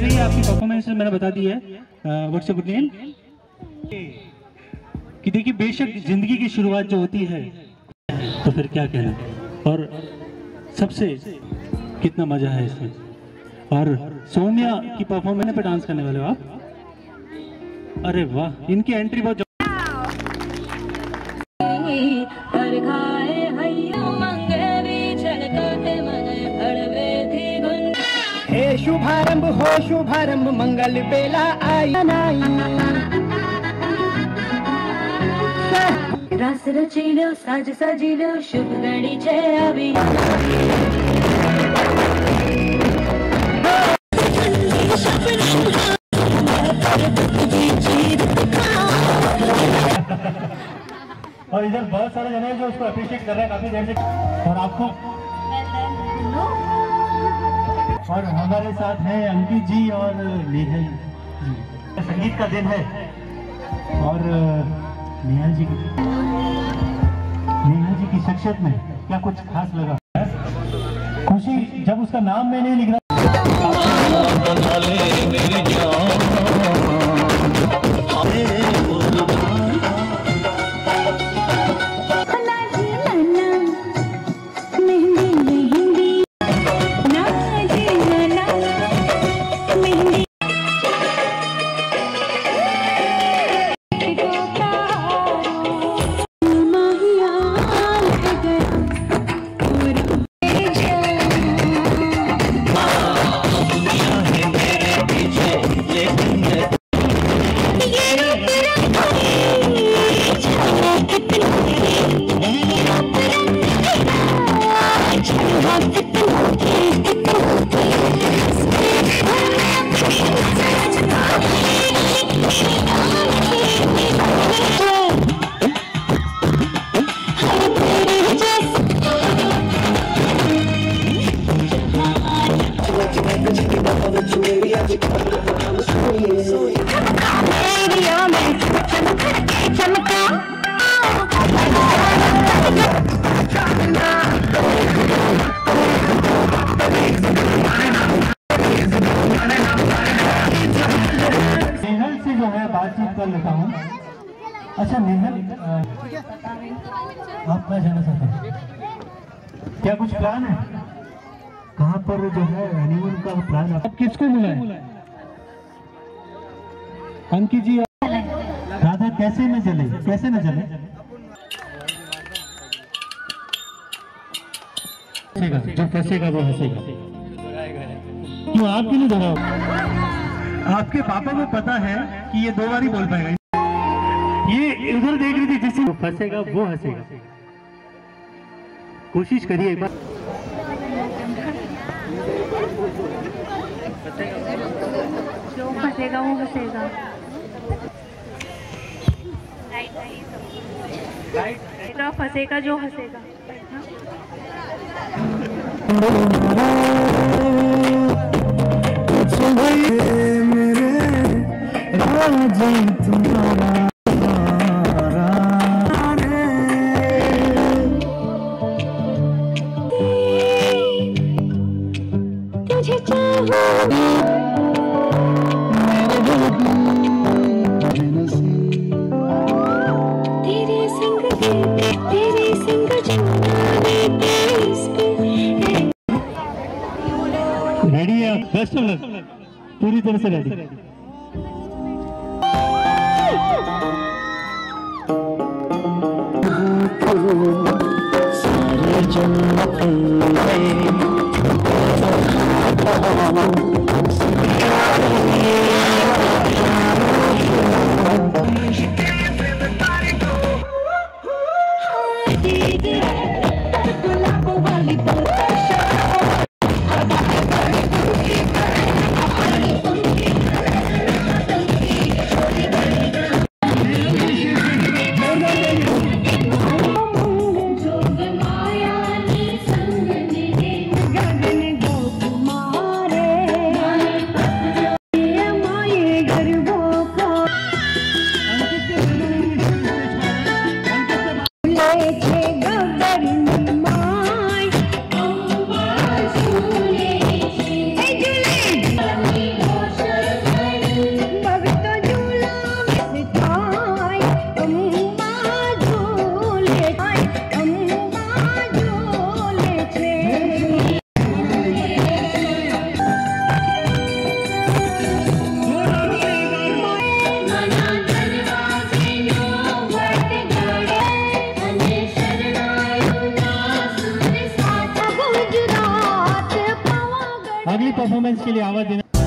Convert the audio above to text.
कैसी रही आपकी परफॉर्मेंस मैंने बता दी है। व्हाट्सएप नेम कि देखिए, बेशक ज़िंदगी की शुरुआत जो होती है तो फिर क्या कहना? और सबसे कितना मज़ा है इसमें? और सोमिया की परफॉर्मेंस पे डांस करने वाले हो आप? अरे वाह, इनकी एंट्री बहुत शुभारंभ हो शुभारंभ मंगल बेला आई। नाई रस रचिलो साज सजिलो शुभ घड़ी जय अभी और इधर बहुत सारे जने हैं जो उसको अप्रिशिएट कर रहे हैं काफ़ी देर से। और आपको और हमारे साथ हैं अंकित जी और नेहल जी। संगीत का दिन है। और नेहल जी नेहल जी की शख्सियत में क्या कुछ खास लगा? खुशी, जब उसका नाम मैं नहीं लिख रहा अच्छा नेहल आप क्या जाना चाहते हैं। क्या कुछ प्लान है? कहाँ पर जो है हनीमून का प्लान अब किसको मिला है? अंकित जी राधा, कैसे न जले कैसे न जले जो फंसेगा वो हंसेगा। क्यों आप क्यों नहीं दोहराओ आपके पापा को पता है कि ये दो बार ही बोल पाएगा। ये उधर देख रही थी जिससे फंसेगा वो हंसेगा। कोशिश करिए एक बार। जो फंसेगा वो फंसेगा जो हंसेगा। तुझे रेडी है बेस्ट ऑफ़ लक पूरी तरह से रेडी गुलाबों Oh, my God. परफॉर्मेंस के लिए आवाज़ देना।